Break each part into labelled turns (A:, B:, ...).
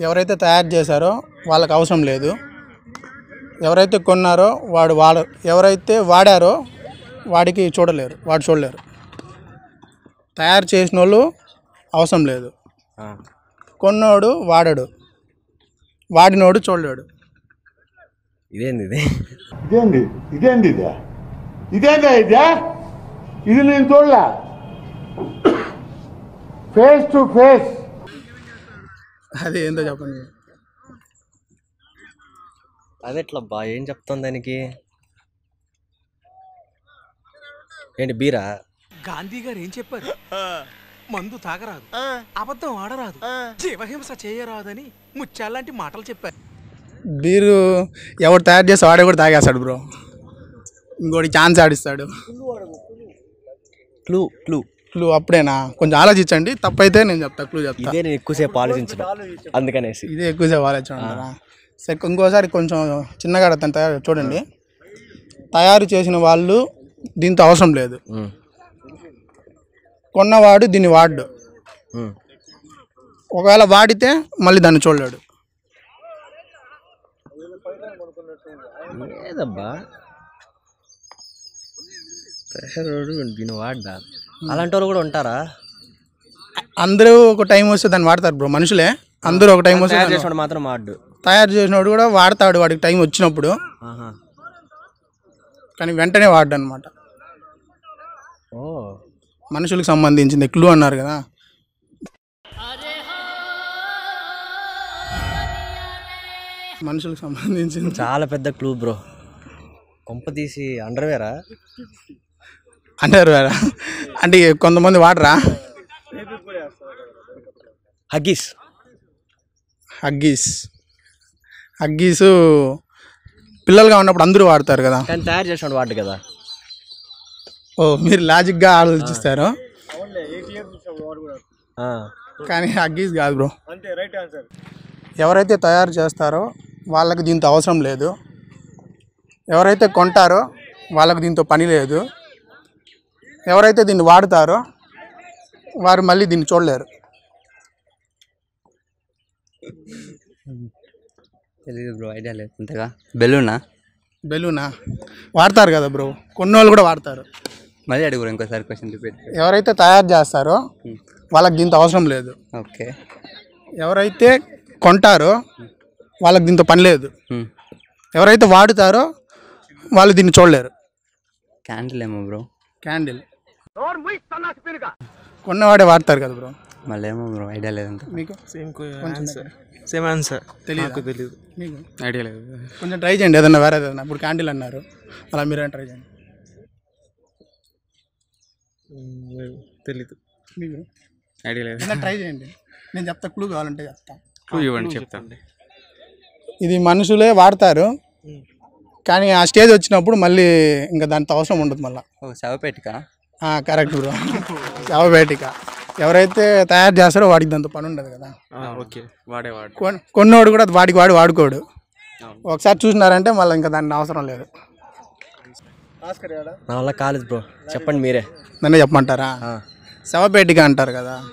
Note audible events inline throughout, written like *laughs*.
A: ఎవరైతే తయారు చేశారో వాళ్ళకి అవసరం లేదు. ఎవరైతే కొన్నారో వాడు వాడ ఎవరైతే వాడారో వాడికి చూడలేరు వాడు చూడలేరు. తయారు చేసిన వాళ్ళు అవసరం లేదు. కొన్నోడు వాడడు వాడినోడు చూడలేడు.
B: ఇదేంది ఇది?
C: ఇదేంది? ఇదేంది ఇదే? ఇదేందా ఇదే? ఇది నేను చూడలే. ఫేస్ టు ఫేస్
A: అది ఏందో చెప్పండి.
B: అది ఎట్లా బా ఏం చెప్తాం దానికి? ఏంటి బీరా?
D: గాంధీ గారు ఏం చెప్పారు? మందు తాగరాదు అబద్ధం ఆడరాదు జీవహింస చేయరాదని ముత్యాలాంటి మాటలు చెప్పారు.
A: బీరు ఎవడు తయారు చేస్తే వాడే కూడా తాగేస్తాడు బ్రో. ఇంకోటి ఛాన్స్ ఆడిస్తాడు.
B: Clue clue.
A: క్లూ అప్పుడేనా? కొంచెం ఆలోచించండి. తప్పైతే నేను చెప్తా క్లూ చెప్తా.
B: ఇదే నేను ఎక్కువసేపు ఆలోచించడం అందుకనేసి.
A: ఇదే ఎక్కువసేపు ఆలోచన సరే ఇంకోసారి కొంచెం చిన్నగా అడుగుతాను తయారు చూడండి. తయారు చేసిన వాళ్ళు దీంతో అవసరం లేదు. కొన్నవాడు దీన్ని వాడు. ఒకవేళ వాడితే మళ్ళీ దాన్ని చూడలేడు.
B: ఏదబ్బా తయారోడు దీన్ని వాడ్డా? అలాంటి వాళ్ళు కూడా ఉంటారా?
A: అందరూ ఒక టైం వస్తే దాన్ని వాడతారు బ్రో మనుషులే. అందరూ ఒక టైం వస్తే
B: తయారు
A: దాన్ని-
B: మాత్రం వాడు
A: తయారు చేసినోడు కూడా వాడతాడు వాడికి టైం వచ్చినప్పుడు.
B: ఆహా.
A: కానీ వెంటనే వాడు అనమాట
B: ఓ.
A: మనుషులకు సంబంధించింది క్లూ అన్నారు కదా. మనుషులకు సంబంధించింది.
B: చాలా పెద్ద క్లూ బ్రో. కొంప తీసి అండర్వేరా?
A: అంటారు అంటే కొంతమంది వాడరా?
B: హగ్గీస్
A: హగ్గీస్ హగ్గీస్ పిల్లలుగా ఉన్నప్పుడు అందరూ వాడతారు కదా.
B: కానీ తయారు చేసినోడు వాడు కదా.
A: ఓ మీరు లాజిక్గా ఆలోచిస్తారు?
B: ఆ,
A: కానీ హగ్గీస్ కాదు బ్రో. ఎవరైతే తయారు చేస్తారో వాళ్ళకి దీంతో అవసరం లేదు. ఎవరైతే కొంటారో వాళ్ళకి దీంతో పని లేదు. ఎవరైతే దీన్ని వాడుతారో వారు మళ్ళీ దీన్ని చూడలేరు.
E: తెలియదు బ్రో ఐడియా లేదు అంతగా. బెలూనా?
A: బెలూనా? వాడతారు కదా బ్రో కొన్నోళ్ళు కూడా వాడతారు.
E: మళ్ళీ అడుగురు ఇంకోసారి క్వశ్చన్ రిపీట్
A: ఎవరైతే తయారు చేస్తారో వాళ్ళకి దీంతో అవసరం లేదు.
E: ఓకే.
A: ఎవరైతే కొంటారో వాళ్ళకి దీంతో పని లేదు. ఎవరైతే వాడుతారో వాళ్ళు దీన్ని చూడలేరు.
E: క్యాండిల్ ఏమో బ్రో.
A: క్యాండిల్ కొన్నవాడే వాడతారు కదా బ్రో?
E: మళ్ళీ ఏమో బ్రో ఐడియా లేదంత.
A: మీకు?
D: సేమ్ సేమ్ ఆన్సర్
A: తెలియదు
D: తెలియదు
A: మీకు
E: ఐడియా లేదు.
A: కొంచెం ట్రై చేయండి ఏదన్నా వేరే ఏదన్నా. ఇప్పుడు క్యాండిల్ అన్నారు. అలా మీరే ట్రై చేయండి.
D: తెలీదు.
A: మీకు?
E: ఐడియా లేదు.
A: ట్రై చేయండి. నేను చెప్తా క్లూ కావాలంటే చెప్తా.
E: క్లూ ఇవ్వండి చెప్తాను
A: ఇది మనుషులే వాడతారు. కానీ ఆ స్టేజ్ వచ్చినప్పుడు మళ్ళీ ఇంకా దాంతో అవసరం ఉండదు మళ్ళీ.
E: ఓ శవపేటిక
A: కరెక్ట్ బ్రో శవబేటిక ఎవరైతే తయారు చేస్తారో వాడికి దాంతో పని ఉండదు కదా.
E: ఓకే. వాడే వాడు.
A: కొన్- కొన్నోడు కూడా వాడికి వాడు వాడుకోడు. ఒకసారి చూసినారంటే మళ్ళీ ఇంకా దాన్ని అవసరం లేదు.
B: నా వల్ల కాలేదు బ్రో. చెప్పండి మీరే.
A: నన్నే చెప్పమంటారా. శవపేటిక అంటారు కదా.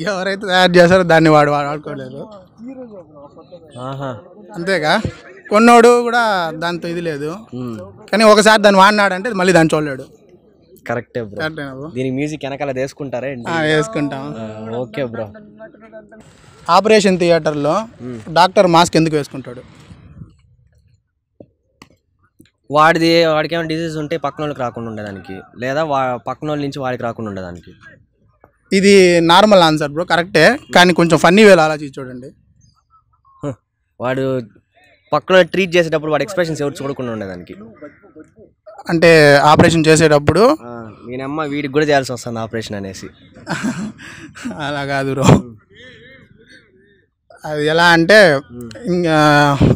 A: ఎవరైతే తయారు చేస్తారో దాన్ని వాడు వాడు వాడుకోలేదు. అంతేగా? కొన్నోడు కూడా దాంతో ఇది లేదు. కానీ ఒకసారి దాన్ని వాడినాడంటే మళ్ళీ దాన్ని చూడలేడు.
B: కరెక్టే బ్రో? దీనికి మ్యూజిక్ వెనకాల వేసుకుంటారా
A: వేసుకుంటాం.
B: Okay bro.
A: ఆపరేషన్ థియేటర్లో డాక్టర్ మాస్క్ ఎందుకు వేసుకుంటాడు?
B: వాడిది వాడికి ఏమైనా డిసీజ్ ఉంటే పక్కన వాళ్ళకి రాకుండా ఉండేదానికి. లేదా వా పక్కన వాళ్ళ నుంచి వాడికి రాకుండా ఉండేదానికి.
A: ఇది నార్మల్ ఆన్సర్ బ్రో కరెక్టే. కానీ కొంచెం ఫన్నీ వేలు ఆలోచించి చూడండి.
B: వాడు పక్కన ట్రీట్ చేసేటప్పుడు వాడి ఎక్స్ప్రెషన్స్ ఎవరు చూడకుండా ఉండేదానికి.
A: అంటే ఆపరేషన్ చేసేటప్పుడు?
B: నేనమ్మ వీడికి కూడా చేయాల్సి వస్తుంది ఆపరేషన్ అనేసి. *laughs*
A: అలా కాదు బ్రో. అది ఎలా అంటే ఇంకా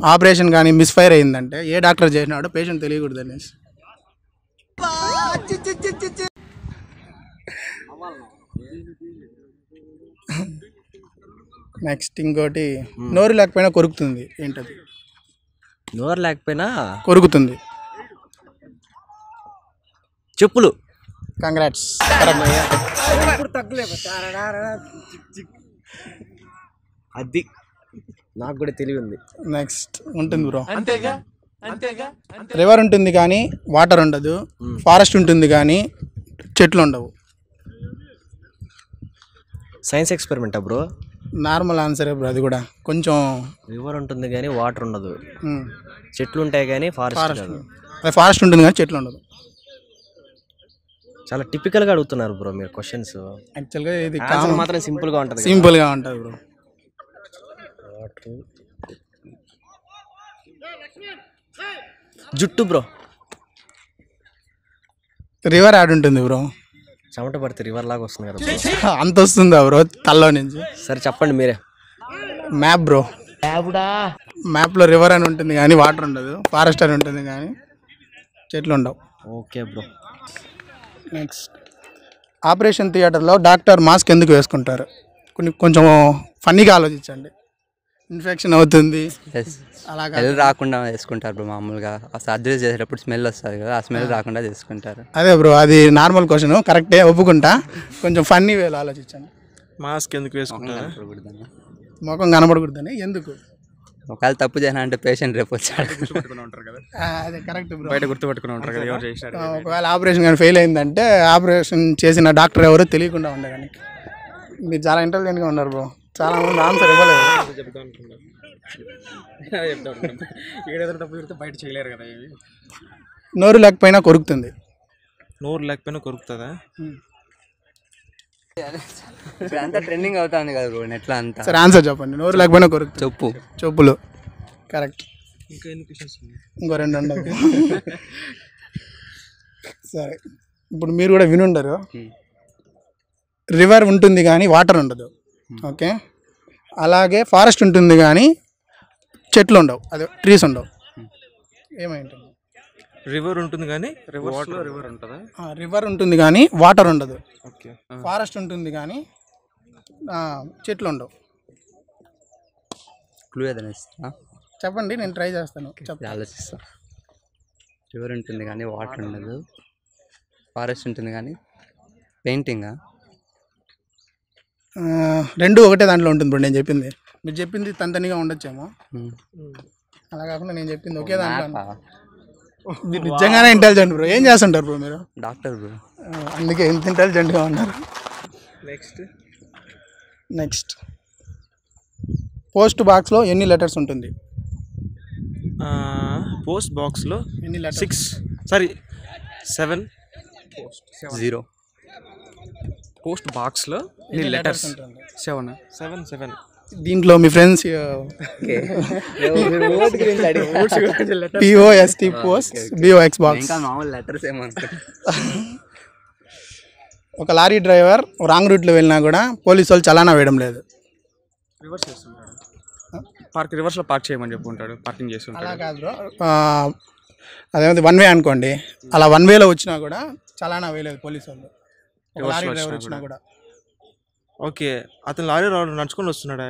A: ఆపరేషన్ కానీ మిస్ఫైర్ అయిందంటే ఏ డాక్టర్ చేసినాడో పేషెంట్ తెలియకూడదు అనేసి. *laughs* నెక్స్ట్ ఇంకోటి నోరు లేకపోయినా కొరుకుతుంది ఏంటది?
B: నోరు లేకపోయినా
A: కొరుకుతుంది.
B: చెప్పులు.
A: కంగ్రాట్స్
B: అది నాకు కూడా తెలివి ఉంది
A: నెక్స్ట్ ఉంటుంది బ్రో రివర్ ఉంటుంది కానీ వాటర్ ఉండదు. ఫారెస్ట్ ఉంటుంది కానీ చెట్లు ఉండవు.
B: సైన్స్ ఎక్స్పెరిమెంట్ బ్రో
A: నార్మల్ ఆన్సరే బ్రో అది కూడా. కొంచెం
B: రివర్ ఉంటుంది కానీ వాటర్ ఉండదు. చెట్లు ఉంటాయి కానీ ఫారెస్ట్ కాదు
A: అదే ఫారెస్ట్ ఉంటుంది కానీ చెట్లు ఉండదు.
B: చాలా టిపికల్గా అడుగుతున్నారు బ్రో మీరు క్వశ్చన్స్
A: యాక్చువల్గా ఇది
B: ఆన్సర్ మాత్రం సింపుల్గా ఉంటుంది కదా.
A: సింపుల్గా ఉంటుంది బ్రో
B: జుట్టు బ్రో
A: రివర్ యాడ్ ఉంటుంది బ్రో
B: చెమట పడితే రివర్ లాగా వస్తుంది కదా
A: అంత వస్తుందా బ్రో తల్లో నుంచి.
B: సరే చెప్పండి మీరే.
A: మ్యాప్ బ్రో మ్యాప్లో రివర్ అని ఉంటుంది కానీ వాటర్ ఉండదు. ఫారెస్ట్ అని ఉంటుంది కానీ చెట్లు ఉండవు.
B: ఓకే బ్రో
A: నెక్స్ట్ ఆపరేషన్ థియేటర్లో డాక్టర్ మాస్క్ ఎందుకు వేసుకుంటారు? కొన్ని కొంచెం ఫన్నీగా ఆలోచించండి. ఇన్ఫెక్షన్ అవుతుంది. అలాగా.
F: స్మెల్ రాకుండా వేసుకుంటారు బ్రో మామూలుగా. ఆ సర్జరీ చేసేటప్పుడు స్మెల్ వస్తుంది కదా ఆ స్మెల్ రాకుండా చేసుకుంటారు.
A: అదే బ్రో అది నార్మల్ క్వశ్చన్ కరెక్టే ఒప్పుకుంటా. కొంచెం ఫన్నీ వేలో ఆలోచించండి.
E: మాస్క్ ఎందుకు వేసుకుంటారా.
A: ముఖం కనబడకూడదని ఎందుకు?
F: ఒకవేళ తప్పు చేసినా అంటే పేషెంట్ రేపు వచ్చాడు.
E: ఉంటారు కదా.
A: ఆ, అదే కరెక్ట్ బ్రో
E: బయట గుర్తుపెట్టుకుని ఉంటారు కదా ఎవరు చేశారు?
A: ఒకవేళ ఆపరేషన్ కానీ ఫెయిల్ అయిందంటే ఆపరేషన్ చేసిన డాక్టర్ ఎవరో తెలియకుండా ఉండడానికి మీరు చాలా ఇంటెలిజెంట్గా ఉన్నారు బ్రో చాలా మంది ఆన్సర్ ఇవ్వలేదు.
E: చెప్తా అనుకున్నాను. చెప్తా అనుకున్నాను. ఇక్కడ ఏదైనా తప్పు చెప్తే బయట చేయలేరు కదా ఇవి
A: నోరు లేకపోయినా కొరుకుతుంది.
E: నోరు లేకపోయినా కొరుకుతుందా?
F: అంతా ట్రెండింగ్ అవుతుంది కదా బ్రో నెట్లో అంతా.
A: సరే ఆన్సర్ చెప్పండి. నోరు లేకపోయినా కొరుకుతుంది.
F: చెప్పు.
A: చెప్పులు. కరెక్ట్
E: ఇంకా ఎన్ని క్వశ్చన్స్
A: ఇంకో రెండు ఉండవు సరే. ఇప్పుడు మీరు కూడా వినుండరు. రివర్ ఉంటుంది కానీ వాటర్ ఉండదు. ఓకే అలాగే ఫారెస్ట్ ఉంటుంది కానీ చెట్లు ఉండవు. అదే ట్రీస్ ఉండవు. ఏమై ఉంటుంది
E: రివర్ ఉంటుంది కానీ రివర్స్లో రివర్ ఉంటుందా?
A: రివర్ ఉంటుంది కానీ వాటర్ ఉండదు.
E: ఓకే.
A: ఫారెస్ట్ ఉంటుంది కానీ ఆ, చెట్లు ఉండవు.
F: క్లూ ఏదైనా ఇస్తా
A: చెప్పండి నేను ట్రై చేస్తాను.
F: ఆలోచిస్తా. రివర్ ఉంటుంది కానీ వాటర్ ఉండదు. ఫారెస్ట్ ఉంటుంది కానీ పెయింటింగా
A: ఆ, రెండు ఒకటే దాంట్లో ఉంటుంది బ్రో నేను చెప్పింది. మీరు చెప్పింది తంతనిగా ఉండొచ్చేమో. అలా కాకుండా నేను చెప్పింది ఒకే దాంట్లో. మీరు నిజంగానే ఇంటెలిజెంట్ బ్రో. ఏం చేస్తుంటారు బ్రో మీరు?
F: Doctor bro.
A: అందుకే ఇంత ఇంటెలిజెంట్గా ఉన్నారు.
E: నెక్స్ట్
A: నెక్స్ట్ పోస్ట్ బాక్స్లో ఎన్ని లెటర్స్ ఉంటుంది?
E: పోస్ట్ బాక్స్లో
A: ఎన్ని letters
E: six sorry seven
F: zero
E: post బాక్స్లో
A: ఎన్ని
E: లెటర్స్ సెవెన్. Seven seven.
A: దీంట్లో మీ friends P O S T post B O X box
F: ఇంకా మామూలు లెటర్స్ *laughs*
A: ఒక లారీ డ్రైవర్ రాంగ్ రూట్లో వెళ్ళినా కూడా పోలీసు వాళ్ళు చలానా వేయడం లేదు.
E: రివర్స్ చేస్తుంటాడు. పార్క్ రివర్స్లో పార్క్ చేయమని చెప్పుకుంటాడు పార్కింగ్ చేసి
A: అలా
E: ఉంటాడు
A: కాదు బ్రో. అదేమైతే వన్ వే అనుకోండి. అలా వన్ వేలో వచ్చినా కూడా చలానా వేయలేదు పోలీసు వాళ్ళు. లారీ
E: లో
A: డ్రైవర్
E: వచ్చినా
A: వచ్చినా కూడా.
E: ఓకే. అతను లారీ రావడం నడుచుకొని వస్తున్నాడా?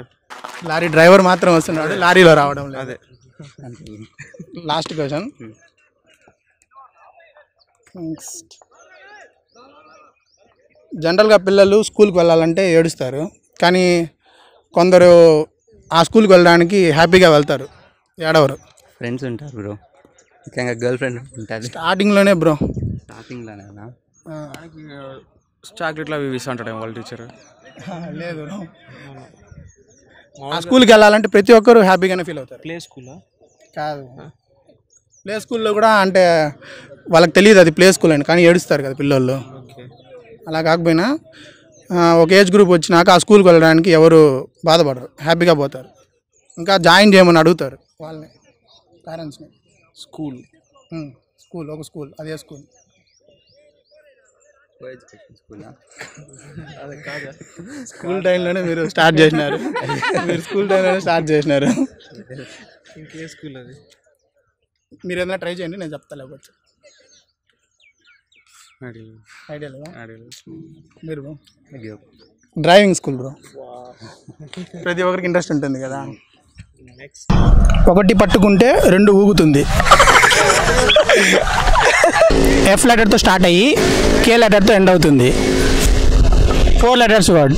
A: లారీ డ్రైవర్ మాత్రం వస్తున్నాడు లారీలో రావడం లేదు.
E: అదే.
A: లాస్ట్ క్వశ్చన్ జనరల్గా పిల్లలు స్కూల్కి వెళ్ళాలంటే ఏడుస్తారు. కానీ కొందరు ఆ స్కూల్కి వెళ్ళడానికి హ్యాపీగా వెళ్తారు. ఏడవరు.
F: ఫ్రెండ్స్ ఉంటారు బ్రో ముఖ్యంగా గర్ల్ ఫ్రెండ్ ఉంటుంది
A: స్టార్టింగ్లోనే బ్రో
F: స్టార్టింగ్లోనేనా
E: చాక్లెట్లు అవి ఇస్తా ఉంటాడు వాళ్ళ టీచర్.
A: లేదు. ఆ స్కూల్కి వెళ్ళాలంటే ప్రతి ఒక్కరు హ్యాపీగానే ఫీల్ అవుతారు.
E: ప్లే స్కూలా?
A: కాదు. ప్లే స్కూల్లో కూడా అంటే వాళ్ళకి తెలియదు అది ప్లే స్కూల్ అని కానీ ఏడుస్తారు కదా పిల్లలు
E: ఓకే.
A: అలా కాకపోయినా ఒక ఏజ్ గ్రూప్ వచ్చినాక ఆ స్కూల్కి వెళ్ళడానికి ఎవరు బాధపడరు హ్యాపీగా పోతారు. ఇంకా జాయిన్ చేయమని అడుగుతారు వాళ్ళని పేరెంట్స్ని
E: స్కూల్?
A: స్కూల్ ఒక స్కూల్ అదే స్కూల్.
F: స్కూలా?
A: స్కూల్ టైంలోనే మీరు స్టార్ట్ చేసినారు. మీరు స్కూల్ టైంలోనే స్టార్ట్ చేసినారు.
E: ఇంకే స్కూల్ అది?
A: మీరు ఏదైనా ట్రై చేయండి నేను చెప్తా లేకపోతే. ఐడియా మీరు? Driving school bro. ప్రతి ఒక్కరికి ఇంట్రెస్ట్ ఉంటుంది కదా. ఒకటి పట్టుకుంటే రెండు ఊగుతుంది. ఎఫ్ లెటర్తో స్టార్ట్ అయ్యి కే లెటర్తో ఎండ్ అవుతుంది. Four letters word